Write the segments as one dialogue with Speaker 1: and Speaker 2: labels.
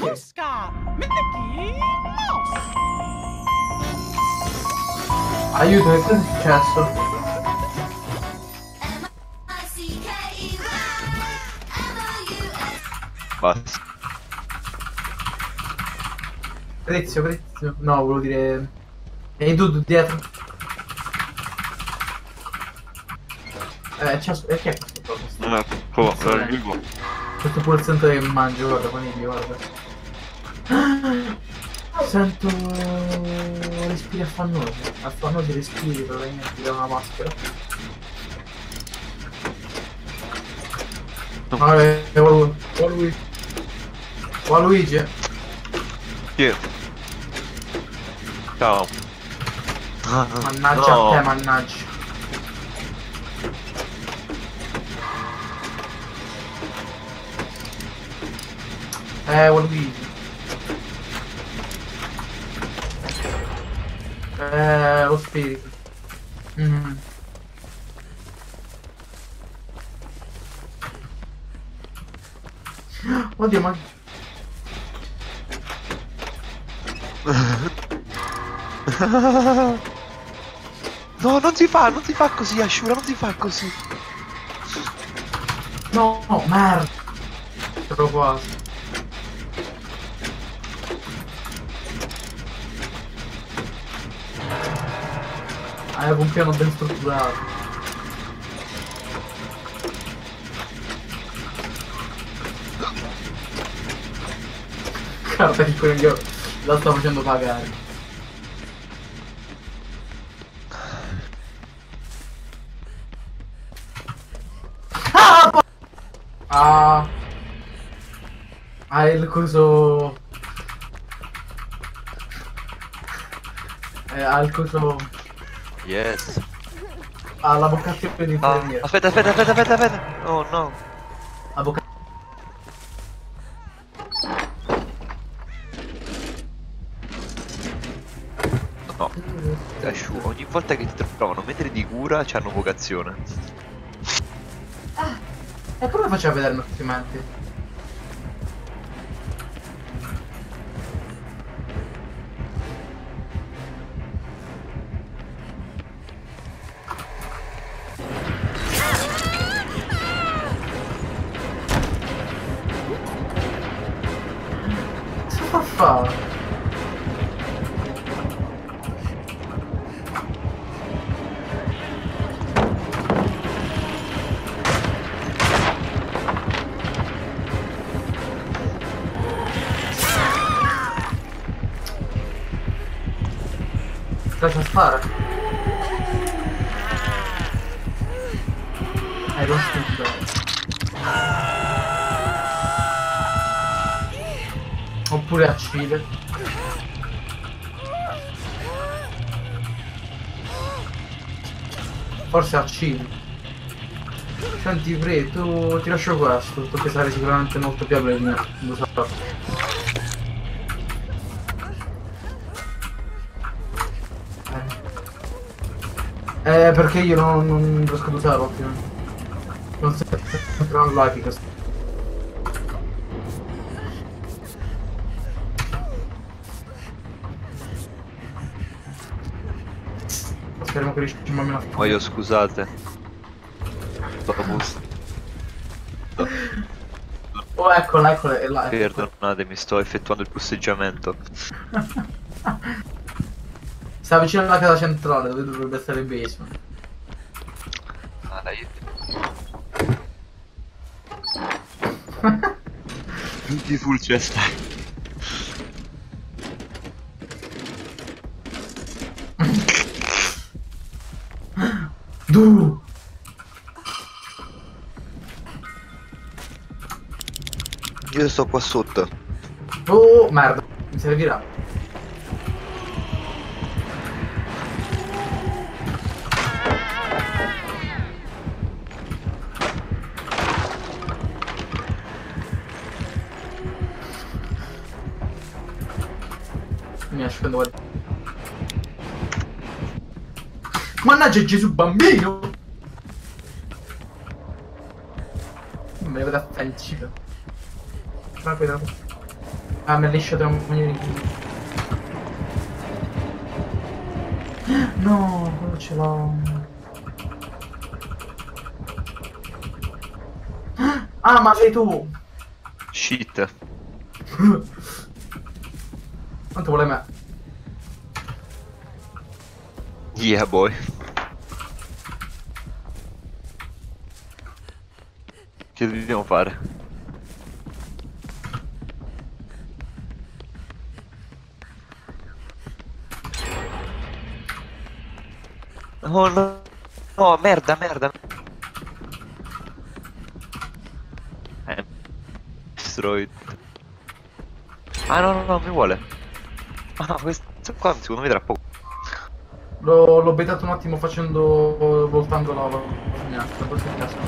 Speaker 1: Oscar, Mickey Mouse.
Speaker 2: Aiuto, che cosa è successo?
Speaker 3: Basta.
Speaker 2: Prezio, prezio. No, volevo dire... Ehi tu, dietro. Eh, c'è... E che è questo cosa?
Speaker 3: Non è po',
Speaker 2: Sì.
Speaker 3: è vivo.
Speaker 2: Questo pulsante che mangio, guarda, coniglio, guarda. Sento respiri affannosi. Affannosi respiri, probabilmente da una maschera. Vabbè, Walu- Waluigi. Waluigi.
Speaker 3: Chi? Ciao.
Speaker 2: Mannaggia
Speaker 3: No.
Speaker 2: a te, mannaggia. Eh, Waluigi. Eh, lo spirito. Mm. Oddio, ma...
Speaker 3: No, non si fa, non si fa così, Ashura, non si fa così.
Speaker 2: No, no, merda. Ero quasi. Avevo un piano ben strutturato. Carta di quello la sto facendo pagare. Ah, ha il coso. Eh, ha il coso.
Speaker 3: Yes.
Speaker 2: Ha la vocazione di
Speaker 3: Ah,
Speaker 2: infermiere.
Speaker 3: aspetta, aspetta, aspetta, aspetta, aspetta. Oh no.
Speaker 2: La voca-
Speaker 3: No. Ashu, ogni volta che ti trovano metri di cura c'hanno vocazione.
Speaker 2: E come faceva a vedere altrimenti? Cosa Stare. Eh, non stupido. Oppure a Cile. Forse a Cile. Senti Pre, tu ti lascio questo, perché sarai sicuramente molto più di me, lo so. Eh, perché io non, non riesco ad usarlo più. Non sempre non like questo. Speriamo che riusciamo almeno a
Speaker 3: Ma io scusate.
Speaker 2: Oh, eccola, eccola, è là.
Speaker 3: Perdonatemi, sto effettuando il posteggiamento.
Speaker 2: Sta vicino alla casa centrale, dove dovrebbe essere il basement.
Speaker 3: Ah, dai. Tutti sul chest.
Speaker 2: Du!
Speaker 3: Io sto qua sotto.
Speaker 2: Oh, merda. Mi servirà. Nascondo qua. Mannaggia Gesù bambino! Me ne vado a fare il cibo. Rapido. Ah, mi ha lisciato un maniera di No, quello ce l'ho. Ah, ma sei tu!
Speaker 3: Shit.
Speaker 2: Quanto vuole me?
Speaker 3: Yeah, boy. Che dobbiamo fare? Oh no, no, merda, merda. Eh, destroyed. Ah no, no, no, mi vuole. Ah, questo qua secondo me tra poco.
Speaker 2: L'ho, l'ho betato un attimo facendo. voltando la casco.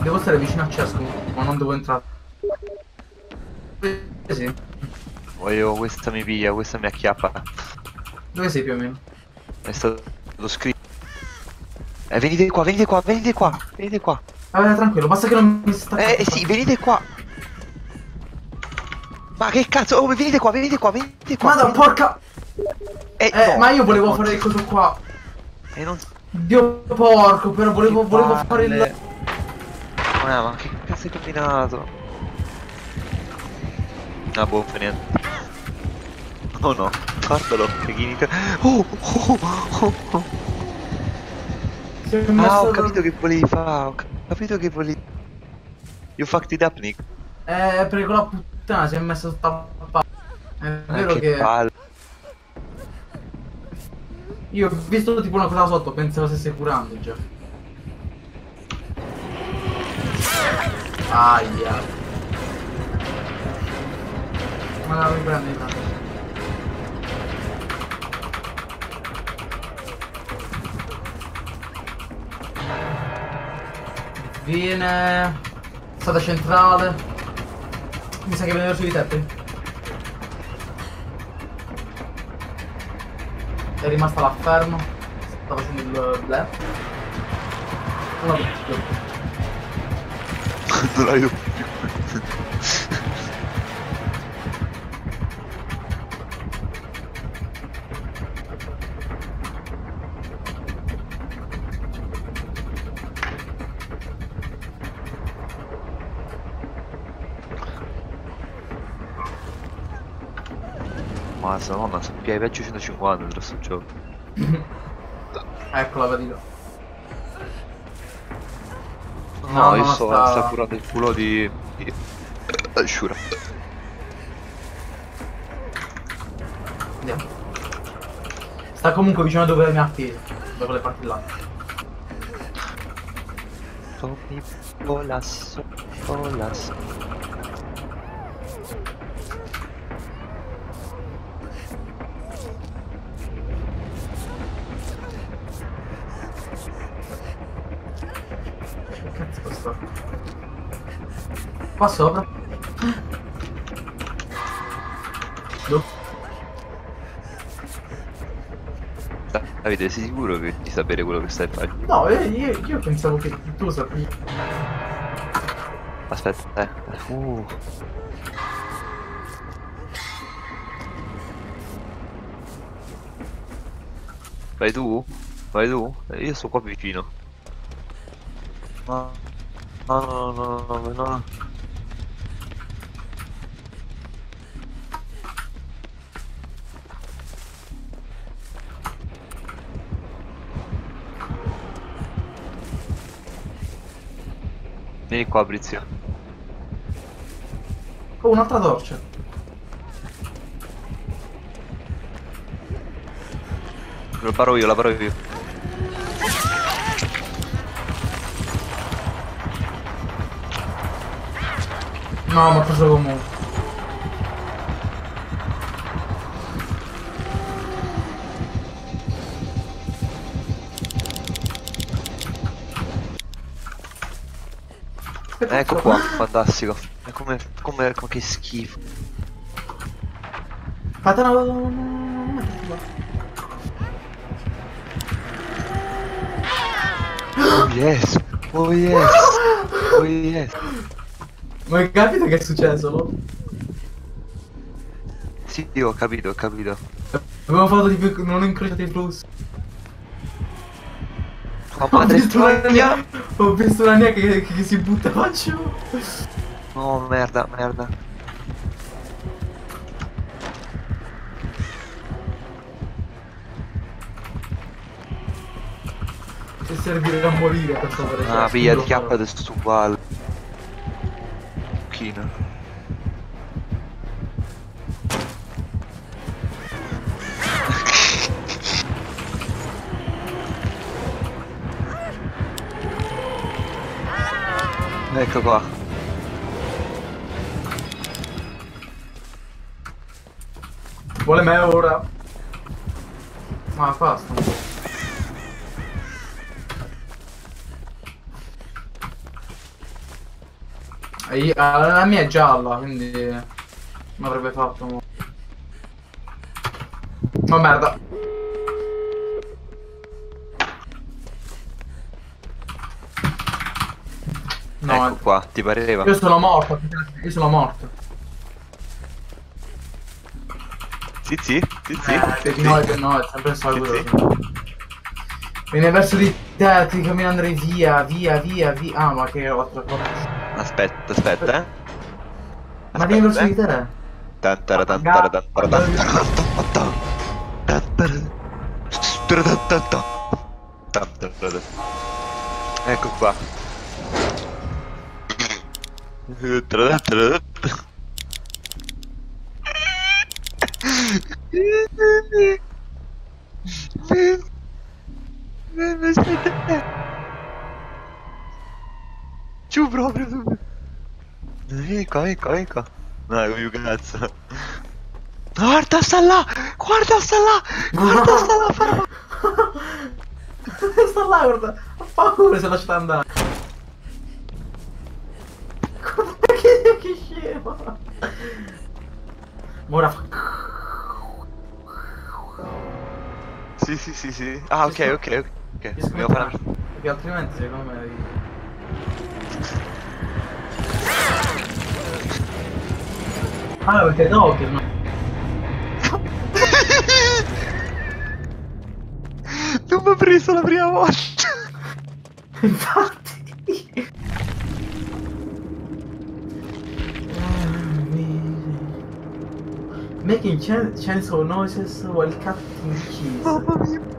Speaker 2: Devo stare vicino a Cesco, ma non devo entrare. Eh sì.
Speaker 3: Voglio, questa mi piglia, questa mi acchiappa.
Speaker 2: Dove sei più o meno?
Speaker 3: È stato scritto. Eh, venite qua, venite qua, venite qua, venite qua.
Speaker 2: Vabbè, tranquillo, basta che non mi sta.
Speaker 3: Eh sì, venite qua. Ma che cazzo? Oh, venite qua, venite qua, venite qua.
Speaker 2: Madonna, porca.
Speaker 3: Eh,
Speaker 2: Eh,
Speaker 3: no,
Speaker 2: ma io volevo fare il coso qua.
Speaker 3: E non...
Speaker 2: Dio porco, però volevo, volevo fare il.
Speaker 3: Ah, ma che cazzo hai combinato? Ah, boh, fa niente. Oh no, guardalo, che chimica. Oh, oh, oh, oh.
Speaker 2: È
Speaker 3: Ah, ho capito che volevi fare, ho capito che volevi... You fucked it up, Nick.
Speaker 2: Eh, con la puttana si è messo sta pa- È
Speaker 3: Ah,
Speaker 2: vero
Speaker 3: che
Speaker 2: che. Io ho visto tipo una cosa sotto, pensavo stesse curando già. Aia. Ma la riprendi tanto. Viene. Strada centrale. Mi sa che viene verso di te. Pri. È rimasta là fermo. Sta facendo il due.
Speaker 3: non la vedo più. Ma nonna, sappiai peggio 150 tra sto gioco.
Speaker 2: Eccola, vedi là.
Speaker 3: No,
Speaker 2: No,
Speaker 3: io sto,
Speaker 2: sta-
Speaker 3: sta curando il culo di... di... Shura.
Speaker 2: Andiamo. Sta comunque vicino a dove mi ha appeso. Da quelle parti là.
Speaker 3: Tommy Polasso, Polasso.
Speaker 2: Qua sopra.
Speaker 3: Davide, sei sicuro che di sapere quello che stai facendo?
Speaker 2: No, eh, io, io pensavo che tu sapevi.
Speaker 3: Aspetta, eh. Uh. Vai tu? Vai tu? Eh, Io sto qua vicino. No. No, no, no, no, no, Vieni qua, Brizio.
Speaker 2: Oh, un'altra torcia.
Speaker 3: Lo paro io, la paro io.
Speaker 2: No, ma preso comunque.
Speaker 3: Ecco qua, fantastico. E come, come, come che schifo.
Speaker 2: Aspetta, no, no, no.
Speaker 3: Oh yes. Oh yes! Oh yes!
Speaker 2: Ma hai capito che è successo?
Speaker 3: Sì, io ho capito, ho capito.
Speaker 2: Abbiamo fatto di più, non ho incrociato i flussi. Una
Speaker 3: troia!
Speaker 2: nia- ho visto una nia che, che si buttava giù.
Speaker 3: Oh merda, merda.
Speaker 2: Che servirà a morire per salvare
Speaker 3: Ah,
Speaker 2: questo.
Speaker 3: via di chiappa sto uguale. Pochino. Ecco qua.
Speaker 2: Vuole me ora. Ma basta. Io- ah, La mia è gialla, quindi mi avrebbe fatto. Ma merda. No,
Speaker 3: ecco qua, ti pareva?
Speaker 2: io sono morto. Io sono morto.
Speaker 3: Sì, sì, sì, sì.
Speaker 2: Eh,
Speaker 3: sì,
Speaker 2: no, è- no, è sempre il solito.
Speaker 3: Sì,
Speaker 2: Viene verso di te, ti cammino andare via, via, via, via. Ah, ma che altra cosa.
Speaker 3: Aspetta, aspetta, eh.
Speaker 2: Ma viene verso di te.
Speaker 3: Tan tara tan tara tan tara Tara tan tara tan. Aspetta. Giù proprio. Ecco, ecco, ecco. No, come cazzo. Guarda sta là! Guarda sta là! Guarda sta là! ferma!
Speaker 2: Sta là, guarda. Ha paura se lasciata andare. Guarda
Speaker 3: Sì, sì. Ah, ok, ok, ok. Dobbiamo fare.
Speaker 2: Perché altrimenti secondo me... Ah, perché no, che no.
Speaker 3: Non mi ha preso la prima volta!
Speaker 2: Infatti. Making ch chainsaw noises while cutting cheese.
Speaker 3: Mamma mia!